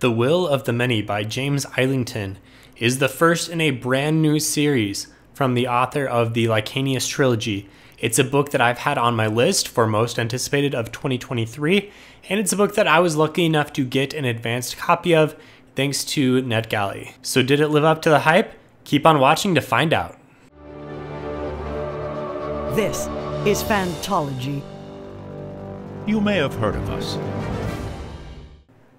The Will of the Many by James Islington is the first in a brand new series from the author of the Licanius trilogy. It's a book that I've had on my list for most anticipated of 2023, and it's a book that I was lucky enough to get an advanced copy of thanks to NetGalley. So, did it live up to the hype? Keep on watching to find out. This is Fantology. You may have heard of us.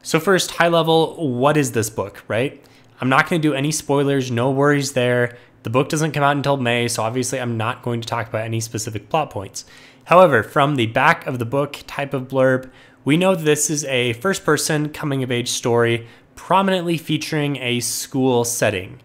So, first, high level, what is this book, right? I'm not going to do any spoilers, no worries there. The book doesn't come out until May, so obviously I'm not going to talk about any specific plot points. However, from the back of the book type of blurb, we know this is a first person coming of age story prominently featuring a school setting.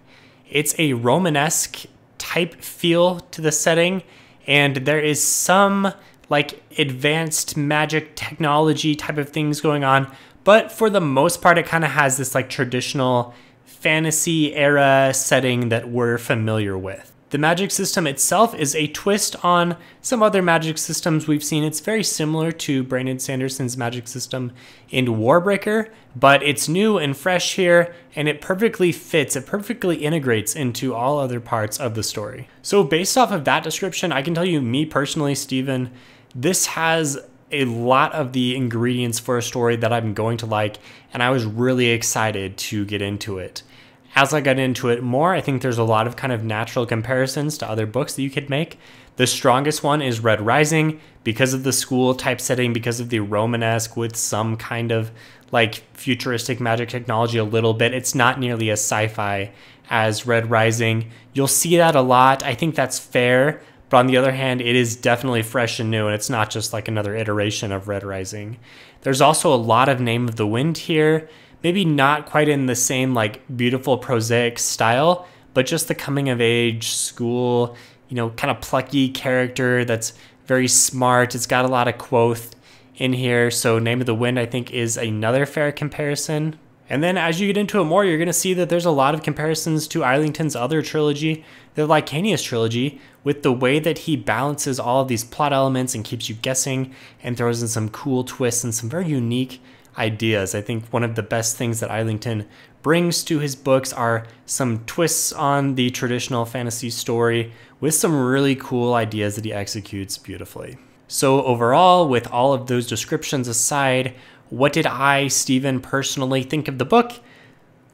It's a Romanesque type feel to the setting, and there is some like advanced magic technology type of things going on, but for the most part, it kind of has this like traditional fantasy era setting that we're familiar with. The magic system itself is a twist on some other magic systems we've seen. It's very similar to Brandon Sanderson's magic system in Warbreaker, but it's new and fresh here, and it perfectly fits, it perfectly integrates into all other parts of the story. So, based off of that description, I can tell you, me personally, Stephen, this has a lot of the ingredients for a story that I'm going to like, and I was really excited to get into it. As I got into it more, I think there's a lot of kind of natural comparisons to other books that you could make. The strongest one is Red Rising because of the school type setting, because of the Romanesque with some kind of like futuristic magic technology a little bit. It's not nearly as sci fi as Red Rising. You'll see that a lot. I think that's fair but on the other hand, it is definitely fresh and new, and it's not just like another iteration of Red Rising. There's also a lot of Name of the Wind here, maybe not quite in the same like beautiful prosaic style, but just the coming of age school, you know, kind of plucky character that's very smart. It's got a lot of Kvothe in here. So Name of the Wind, I think, is another fair comparison. And then as you get into it more, you're going to see that there's a lot of comparisons to Islington's other trilogy, the Licanius trilogy, with the way that he balances all of these plot elements and keeps you guessing and throws in some cool twists and some very unique ideas. I think one of the best things that Islington brings to his books are some twists on the traditional fantasy story with some really cool ideas that he executes beautifully. So, overall, with all of those descriptions aside, what did I, Stephen, personally think of the book?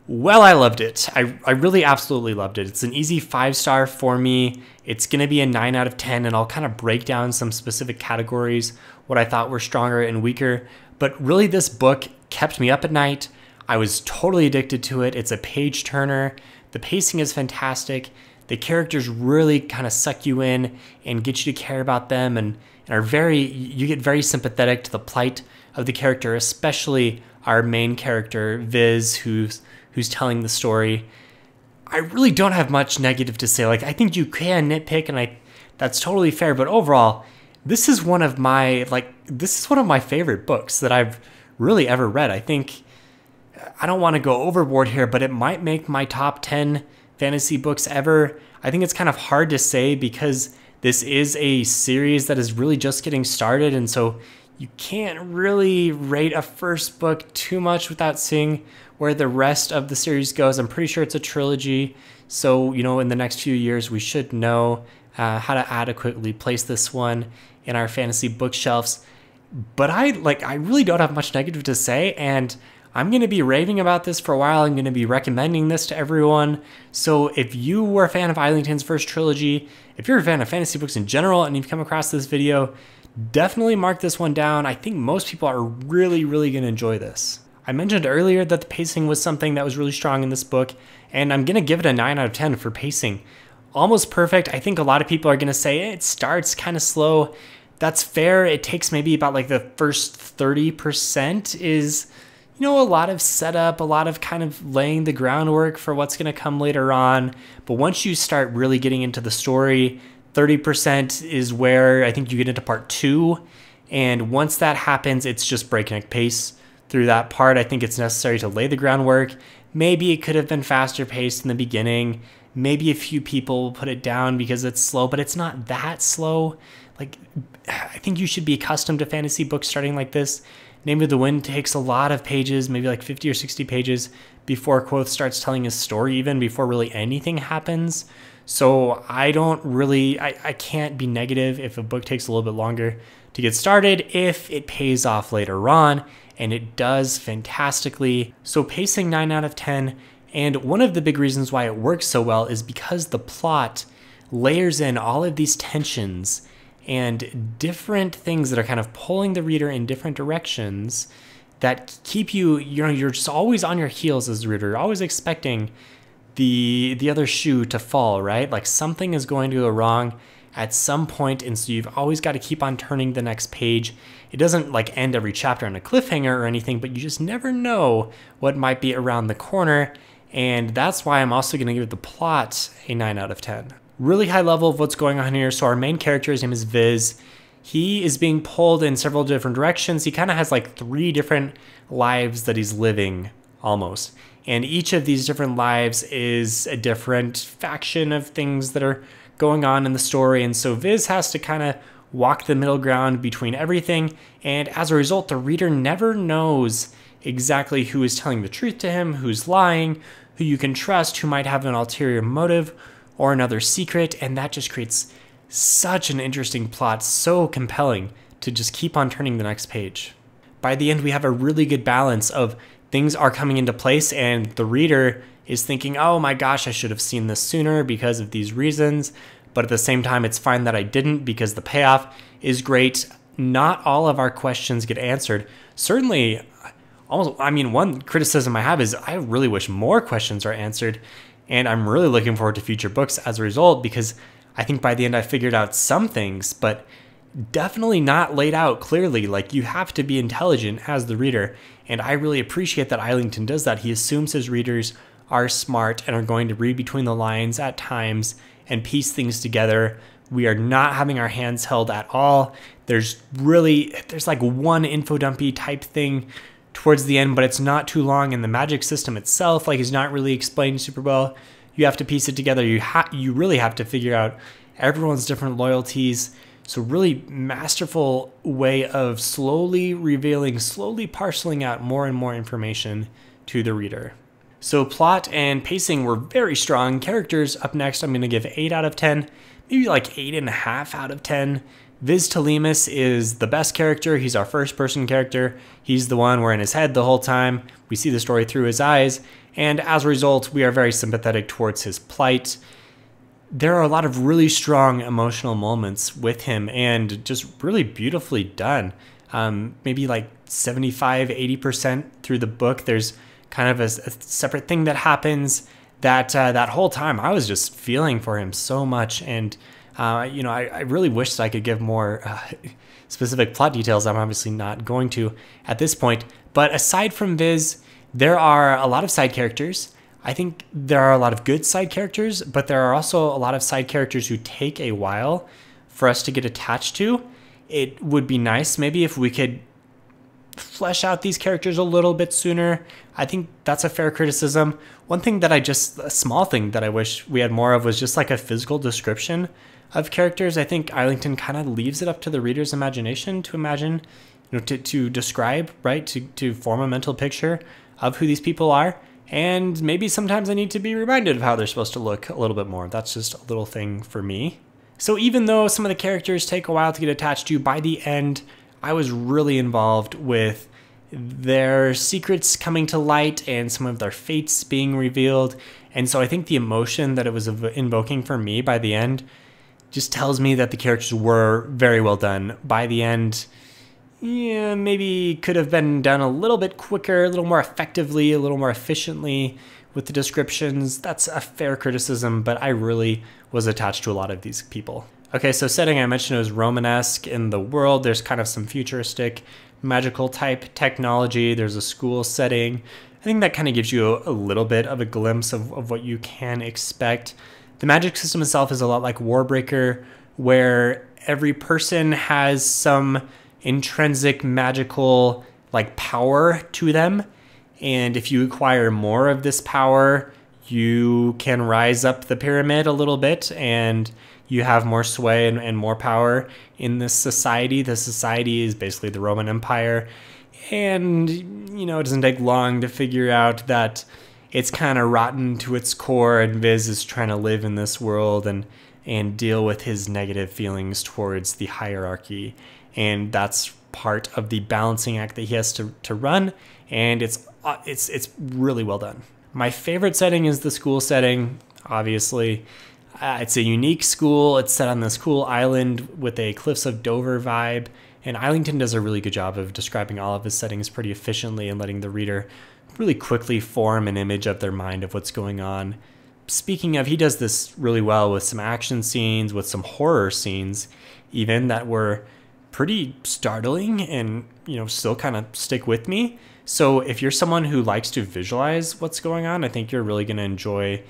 Well, I loved it. I, I really absolutely loved it. It's an easy five star for me. It's going to be a nine out of 10, and I'll kind of break down some specific categories, what I thought were stronger and weaker. But really, this book kept me up at night. I was totally addicted to it. It's a page turner. The pacing is fantastic. The characters really kind of suck you in and get you to care about them and, and are very, you get very sympathetic to the plight of the character, especially our main character, Vis, who's who's telling the story. I really don't have much negative to say. Like I think you can nitpick and I that's totally fair, but overall, this is one of my like this is one of my favorite books that I've really ever read. I think I don't want to go overboard here, but it might make my top 10 fantasy books ever. I think it's kind of hard to say because this is a series that is really just getting started and so you can't really rate a first book too much without seeing where the rest of the series goes. I'm pretty sure it's a trilogy, so you know in the next few years we should know uh, how to adequately place this one in our fantasy bookshelves. But I like I really don't have much negative to say, and I'm going to be raving about this for a while. I'm going to be recommending this to everyone. So if you were a fan of Islington's first trilogy, if you're a fan of fantasy books in general, and you've come across this video, definitely mark this one down. I think most people are really, really going to enjoy this. I mentioned earlier that the pacing was something that was really strong in this book, and I'm going to give it a 9 out of 10 for pacing. Almost perfect. I think a lot of people are going to say it starts kind of slow. That's fair. It takes maybe about like the first 30% is, you know, a lot of setup, a lot of kind of laying the groundwork for what's going to come later on. But once you start really getting into the story, 30% is where I think you get into part two. And once that happens, it's just breakneck pace through that part. I think it's necessary to lay the groundwork. Maybe it could have been faster paced in the beginning. Maybe a few people will put it down because it's slow, but it's not that slow. Like, I think you should be accustomed to fantasy books starting like this. Name of the Wind takes a lot of pages, maybe like 50 or 60 pages, before Kvothe starts telling his story, even before really anything happens. So I don't really, I, I can't be negative if a book takes a little bit longer to get started if it pays off later on, and it does fantastically. So pacing 9 out of 10. And one of the big reasons why it works so well is because the plot layers in all of these tensions and different things that are kind of pulling the reader in different directions that keep you, you know, you're just always on your heels as the reader, you're always expecting the the other shoe to fall, right? Like something is going to go wrong at some point, and so you've always got to keep on turning the next page. It doesn't like end every chapter on a cliffhanger or anything, but you just never know what might be around the corner. And that's why I'm also going to give the plot a 9 out of 10 really high level of what's going on here. So our main character, his name is Vis. He is being pulled in several different directions. He kind of has like three different lives that he's living almost. And each of these different lives is a different faction of things that are going on in the story. And so Vis has to kind of walk the middle ground between everything. And as a result, the reader never knows exactly who is telling the truth to him, who's lying, who you can trust, who might have an ulterior motive, or another secret, and that just creates such an interesting plot, so compelling to just keep on turning the next page. By the end, we have a really good balance of things are coming into place, and the reader is thinking, oh my gosh, I should have seen this sooner because of these reasons. But at the same time, it's fine that I didn't because the payoff is great. Not all of our questions get answered. Certainly, almost, I mean, one criticism I have is I really wish more questions are answered. And I'm really looking forward to future books as a result because I think by the end I figured out some things, but definitely not laid out clearly. Like you have to be intelligent as the reader. And I really appreciate that Islington does that. He assumes his readers are smart and are going to read between the lines at times and piece things together. We are not having our hands held at all. There's really, there's like one info dumpy type thing towards the end, but it's not too long. And the magic system itself, like, is not really explained super well. You have to piece it together. You ha- you really have to figure out everyone's different loyalties. So really masterful way of slowly revealing, slowly parceling out more and more information to the reader. So plot and pacing were very strong. Characters up next, I'm going to give 8 out of 10, maybe like 8.5 out of 10. Vis Telimus is the best character. He's our first person character. He's the one we're in his head the whole time. We see the story through his eyes, and as a result, we are very sympathetic towards his plight. There are a lot of really strong emotional moments with him and just really beautifully done. Um, maybe like 75, 80% through the book, there's kind of a, a separate thing that happens that uh, that whole time I was just feeling for him so much and uh, you know, I, I, really wish that I could give more uh, specific plot details. I'm obviously not going to at this point. But aside from Vis, there are a lot of side characters. I think there are a lot of good side characters, but there are also a lot of side characters who take a while for us to get attached to. It would be nice maybe if we could flesh out these characters a little bit sooner. I think that's a fair criticism. One thing that I just, a small thing that I wish we had more of was just like a physical description of characters. I think Islington kind of leaves it up to the reader's imagination to imagine, you know, to, to describe, right, to, to form a mental picture of who these people are. And maybe sometimes I need to be reminded of how they're supposed to look a little bit more. That's just a little thing for me. So even though some of the characters take a while to get attached to, by the end, I was really involved with their secrets coming to light and some of their fates being revealed. And so I think the emotion that it was invoking for me by the end just tells me that the characters were very well done. By the end, yeah, maybe could have been done a little bit quicker, a little more effectively, a little more efficiently with the descriptions. That's a fair criticism, but I really was attached to a lot of these people. Okay, so setting I mentioned was Romanesque in the world. There's kind of some futuristic magical type technology. There's a school setting. I think that kind of gives you a, a little bit of a glimpse of, of what you can expect. The magic system itself is a lot like Warbreaker, where every person has some intrinsic magical like power to them. And if you acquire more of this power, you can rise up the pyramid a little bit and you have more sway and, and more power in this society. The society is basically the Roman Empire. And, you know, it doesn't take long to figure out that it's kind of rotten to its core, and Vis is trying to live in this world and and deal with his negative feelings towards the hierarchy. And that's part of the balancing act that he has to, to run. And it's uh, it's it's really well done. My favorite setting is the school setting, obviously. Uh, it's a unique school. It's set on this cool island with a Cliffs of Dover vibe. And Islington does a really good job of describing all of his settings pretty efficiently and letting the reader really quickly form an image of their mind of what's going on. Speaking of, he does this really well with some action scenes, with some horror scenes, even that were pretty startling and, you know, still kind of stick with me. So if you're someone who likes to visualize what's going on, I think you're really going to enjoy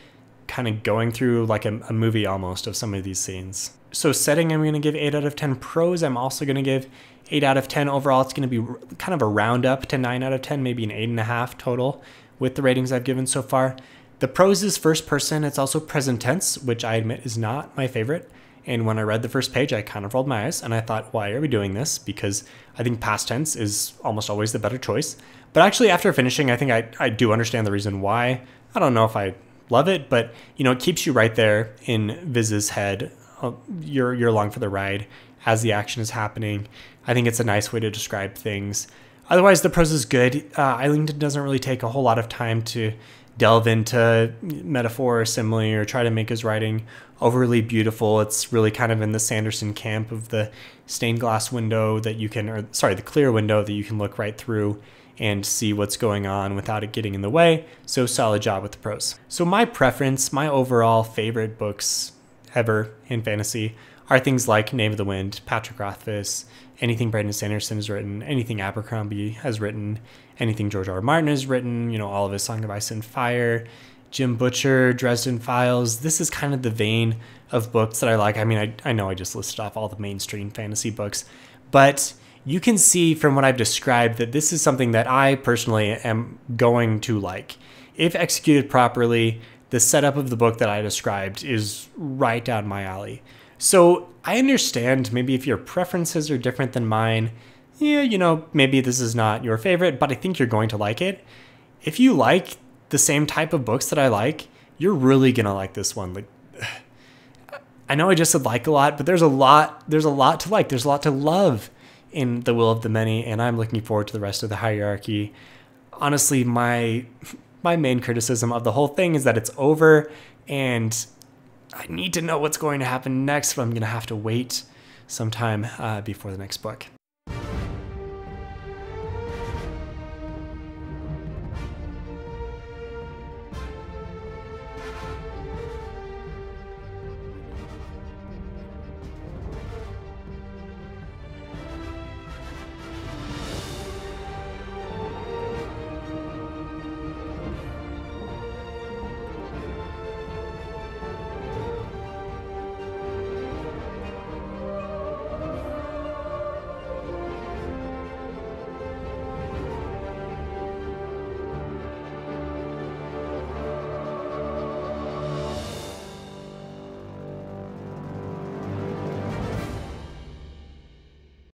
kind of going through like a, a, movie almost of some of these scenes. So setting, I'm going to give 8 out of 10 prose. I'm also going to give 8 out of 10 overall. It's going to be kind of a round up to 9 out of 10, maybe an 8.5 total with the ratings I've given so far. The prose is first person. It's also present tense, which I admit is not my favorite. And when I read the first page, I kind of rolled my eyes and I thought, why are we doing this? Because I think past tense is almost always the better choice. But actually, after finishing, I think I, I do understand the reason why. I don't know if I love it, but you know, it keeps you right there in Vis's head. Uh, you're you're along for the ride as the action is happening. I think it's a nice way to describe things. Otherwise, the prose is good. Uh, doesn't really take a whole lot of time to delve into metaphor or simile or try to make his writing overly beautiful. It's really kind of in the Sanderson camp of the stained glass window that you can, or sorry, the clear window that you can look right through and see what's going on without it getting in the way. So solid job with the prose. So my preference, my overall favorite books ever in fantasy are things like Name of the Wind, Patrick Rothfuss, anything Brandon Sanderson has written, anything Abercrombie has written, anything George R. R. Martin has written, you know, all of his Song of Ice and Fire, Jim Butcher, Dresden Files. This is kind of the vein of books that I like. I mean, I, I know I just listed off all the mainstream fantasy books, but you can see from what I've described that this is something that I personally am going to like. If executed properly, the setup of the book that I described is right down my alley. So I understand maybe if your preferences are different than mine, yeah, you know, maybe this is not your favorite, but I think you're going to like it. If you like the same type of books that I like, you're really gonna like this one. Like, I know I just said like a lot, but there's a lot. There's a lot to like. There's a lot to love in the will of the many, and I'm looking forward to the rest of the hierarchy. Honestly, my my main criticism of the whole thing is that it's over, and I need to know what's going to happen next, but I'm gonna have to wait some time uh, before the next book.